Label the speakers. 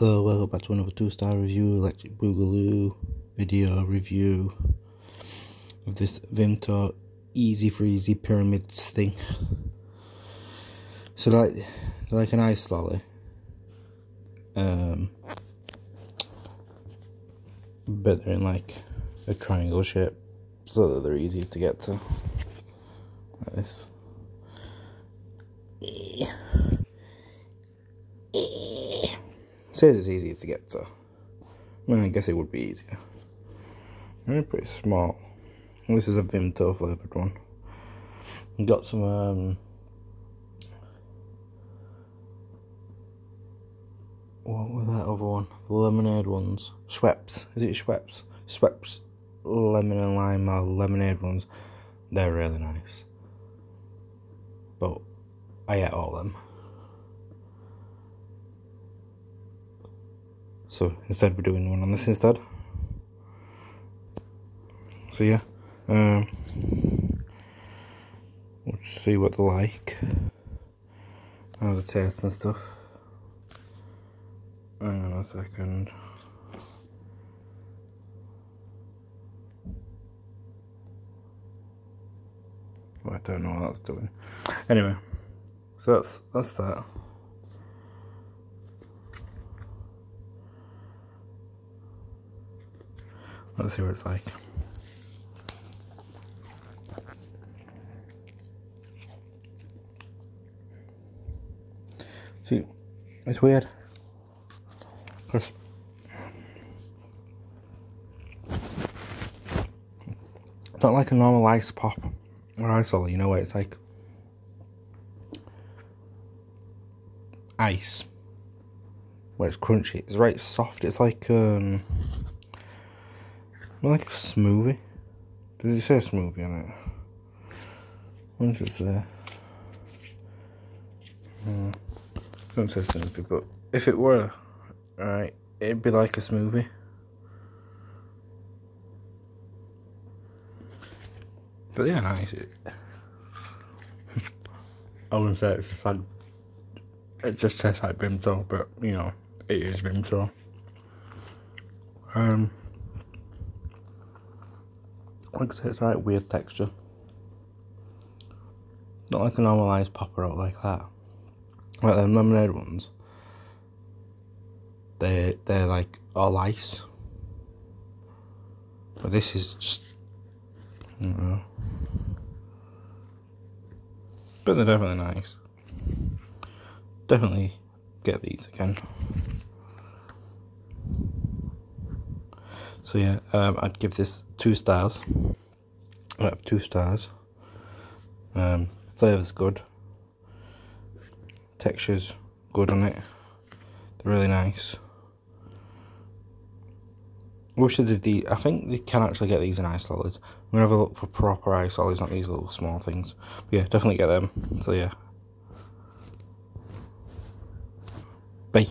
Speaker 1: Hello, welcome back to another two star review, Electric Boogaloo video review of this Vimto Easy Freezy Pyramids thing. So, like, like an ice lolly, um, but they're in like a triangle shape so that they're easier to get to. Like this. Says it's easier to get to. Well, I guess it would be easier. They're pretty small. This is a Vimto flavoured one. Got some, um, what was that other one? The lemonade ones. Schweppes. Is it Schweppes? Schweppes lemon and lime or lemonade ones. They're really nice. But I ate all of them. So instead we're doing one on this instead. So yeah. Um we'll see what they like. How the taste and stuff. Hang on a second. I don't know what that's doing. Anyway, so that's that's that. Let's see what it's like. See, it's weird. Cause not like a normal ice pop or ice all, you know where it's like ice where it's crunchy. It's right soft. It's like um like a smoothie. Does it say smoothie on it? When's it there? Hmm. Don't say smoothie, but if it were, right, it'd be like a smoothie. But yeah, nice. I wouldn't say it's just like, it just tastes like Vimto, but you know, it is Vimto. Um, like I said, it's right weird texture. Not like a normalised popper out like that. Like the lemonade ones. They they're like all ice. But this is just don't know. But they're definitely nice. Definitely get these again. So yeah, um, I'd give this two stars. I have two stars. Um, flavor's good. Texture's good on it. They're really nice. Wish they did I think they can actually get these in ice solids. I'm gonna have a look for proper ice solids, not these little small things. But yeah, definitely get them. So yeah. Bye.